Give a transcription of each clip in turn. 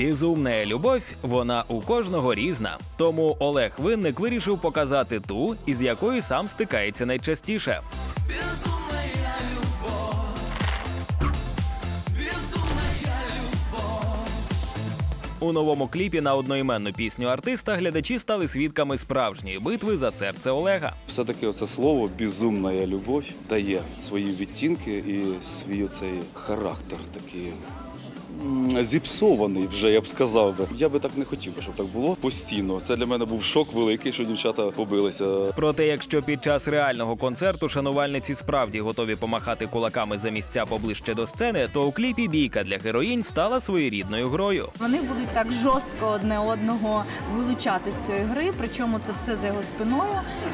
Безумна любов, вона у кожного різна. Тому Олег Винник вирішив показати ту, із якою сам стикається найчастіше. У новому кліпі на одноіменну пісню артиста глядачі стали свідками справжньої битви за серце Олега. Все-таки оце слово безумна любов дає свої відтінки і свій оцей характер такий. Зіпсований вже, я б сказав би. Я би так не хотів, би, щоб так було постійно. Це для мене був шок великий, що дівчата побилися. Проте, якщо під час реального концерту шанувальниці справді готові помахати кулаками за місця поближче до сцени, то у кліпі бійка для героїнь стала своєрідною грою. Вони будуть так жорстко одне одного вилучати з цієї гри, причому це все за його спиною,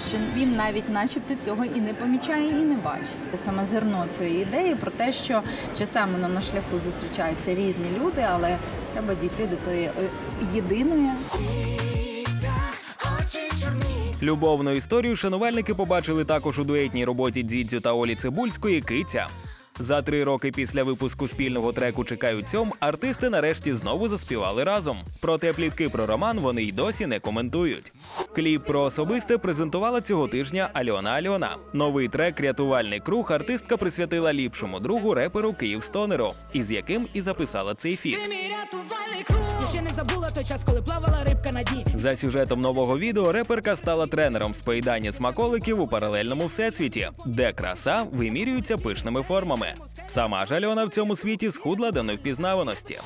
що він навіть, начебто, цього і не помічає, і не бачить. Саме зерно цієї ідеї про те, що часами нам на шляху зустрічаються різні люди, але треба дійти до тої е, єдиної. Любовну історію шанувальники побачили також у дуетній роботі Дзідзю та Олі Цибульської Киця. За три роки після випуску спільного треку Чекаю цьом артисти нарешті знову заспівали разом. Проте плітки про роман вони й досі не коментують. Кліп про особисте презентувала цього тижня Альона Альона. Новий трек Рятувальний круг артистка присвятила ліпшому другу реперу Київстонеру, із яким і записала цей фіт. Ти мій рятувальний круг. Я ще не забула той час, коли плавала рибка на дні. За сюжетом нового відео реперка стала тренером з поїдання смаколиків у паралельному всесвіті, де краса вимірюється пишними формами. Сама ж Альона в цьому світі схудла до невпізнаваності.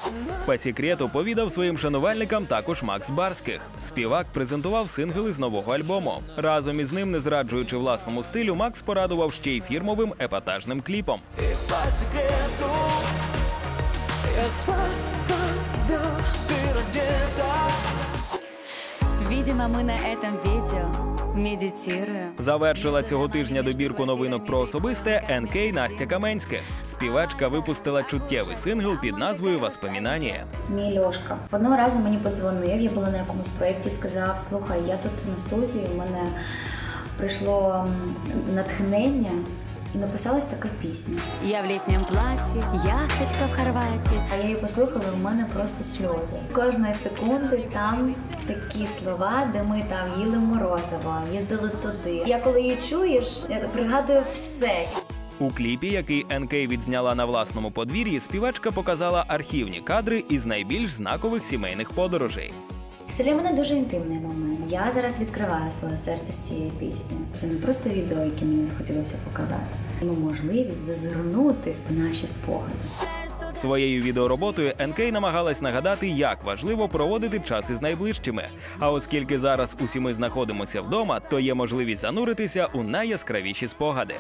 По секрету повідав своїм шанувальникам також Макс Барських. Співак презентував сингл із нового альбому. Разом із ним, не зраджуючи власному стилю, Макс порадував ще й фірмовим епатажним кліпом. И по секрету я сладко, да, ты раздета. Видимо, мы на этом видео медитируем. Завершила цього тижня добірку новинок про особисте НК Настя Каменське. Співачка випустила чуттєвий сингл під назвою Воспомінання. Мій Льошка. Одного разу мені подзвонив, я була на якомусь проєкті, сказав: слухай, я тут на студії, в мене прийшло натхнення і написалась така пісня. Я в летнем платье, яхточка в Хорватии. А я її послухала, і в мене просто сльози. Кожної секунди там такі слова, де ми там їли морозиво, їздили туди. Я коли її чуєш, я пригадую все. У кліпі, який НК відзняла на власному подвір'ї, співачка показала архівні кадри із найбільш знакових сімейних подорожей. Це для мене дуже інтимний момент. Я зараз відкриваю своє серце з цією піснею. Це не просто відео, яке мені захотілося показати. Ну, можливість зазирнути в наші спогади. Своєю відеороботою НК намагалась нагадати, як важливо проводити час із найближчими. А оскільки зараз усі ми знаходимося вдома, то є можливість зануритися у найяскравіші спогади.